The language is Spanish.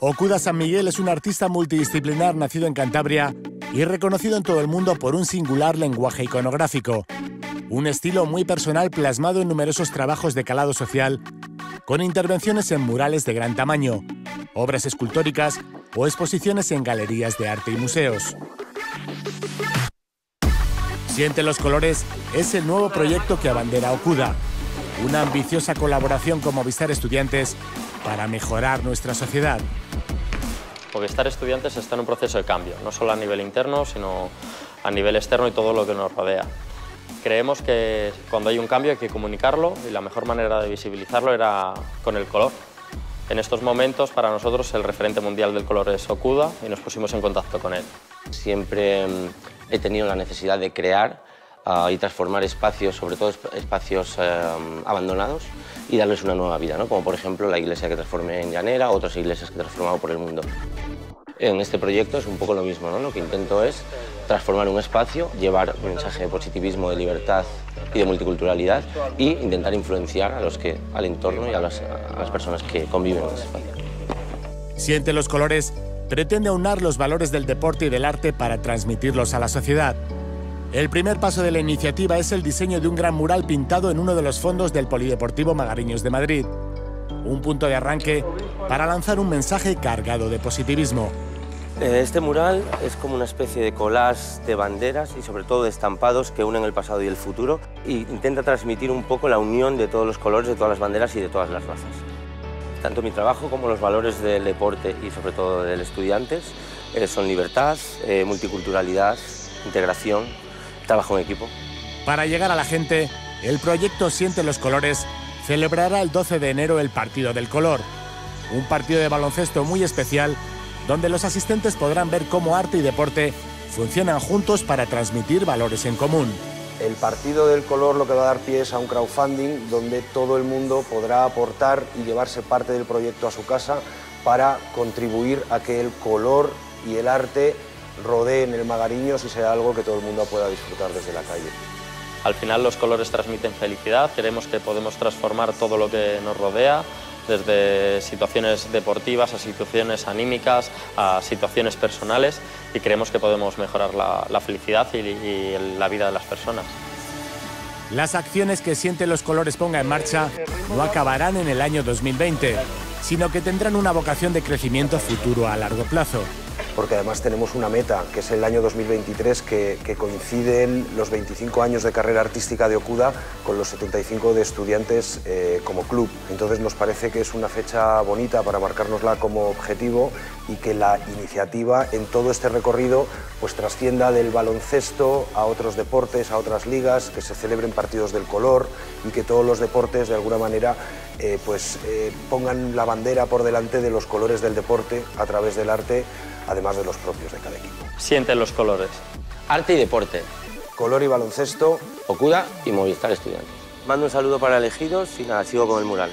Okuda San Miguel es un artista multidisciplinar nacido en Cantabria y reconocido en todo el mundo por un singular lenguaje iconográfico, un estilo muy personal plasmado en numerosos trabajos de calado social, con intervenciones en murales de gran tamaño, obras escultóricas o exposiciones en galerías de arte y museos. Siente los colores es el nuevo proyecto que abandera Okuda, una ambiciosa colaboración con Movistar Estudiantes para mejorar nuestra sociedad. Movistar Estudiantes está en un proceso de cambio, no solo a nivel interno, sino a nivel externo y todo lo que nos rodea. Creemos que cuando hay un cambio hay que comunicarlo y la mejor manera de visibilizarlo era con el color. En estos momentos para nosotros el referente mundial del color es Okuda y nos pusimos en contacto con él. Siempre he tenido la necesidad de crear y transformar espacios, sobre todo espacios eh, abandonados, y darles una nueva vida, ¿no? como por ejemplo la iglesia que transformé en Llanera, otras iglesias que he transformado por el mundo. En este proyecto es un poco lo mismo, ¿no? lo que intento es transformar un espacio, llevar un mensaje de positivismo, de libertad y de multiculturalidad y intentar influenciar a los que, al entorno y a las, a las personas que conviven en ese espacio. Siente los colores pretende aunar los valores del deporte y del arte para transmitirlos a la sociedad. El primer paso de la iniciativa es el diseño de un gran mural pintado en uno de los fondos del Polideportivo Magariños de Madrid. Un punto de arranque para lanzar un mensaje cargado de positivismo. Eh, este mural es como una especie de collage de banderas y sobre todo de estampados que unen el pasado y el futuro e intenta transmitir un poco la unión de todos los colores, de todas las banderas y de todas las razas. Tanto mi trabajo como los valores del deporte y sobre todo del estudiantes eh, son libertad, eh, multiculturalidad, integración, trabajo en equipo. Para llegar a la gente, el proyecto Siente los Colores celebrará el 12 de enero el Partido del Color, un partido de baloncesto muy especial donde los asistentes podrán ver cómo arte y deporte funcionan juntos para transmitir valores en común. El Partido del Color lo que va a dar pie es a un crowdfunding donde todo el mundo podrá aportar y llevarse parte del proyecto a su casa para contribuir a que el color y el arte rodeen el Magariños y sea algo que todo el mundo pueda disfrutar desde la calle. Al final los colores transmiten felicidad, queremos que podemos transformar todo lo que nos rodea, desde situaciones deportivas a situaciones anímicas, a situaciones personales y creemos que podemos mejorar la, felicidad y, y la vida de las personas. Las acciones que Siente los Colores ponga en marcha no acabarán en el año 2020, sino que tendrán una vocación de crecimiento futuro a largo plazo porque además tenemos una meta, que es el año 2023, que, coinciden los 25 años de carrera artística de Okuda con los 75 de estudiantes eh, como club. Entonces nos parece que es una fecha bonita para marcárnosla como objetivo y que la iniciativa en todo este recorrido pues trascienda del baloncesto a otros deportes, a otras ligas, que se celebren partidos del color y que todos los deportes de alguna manera eh, pues eh, pongan la bandera por delante de los colores del deporte a través del arte además de los propios de cada equipo. Sienten los colores. Arte y deporte. Color y baloncesto. Okuda y Movistar Estudiantes. Mando un saludo para elegidos y nada, sigo con el mural.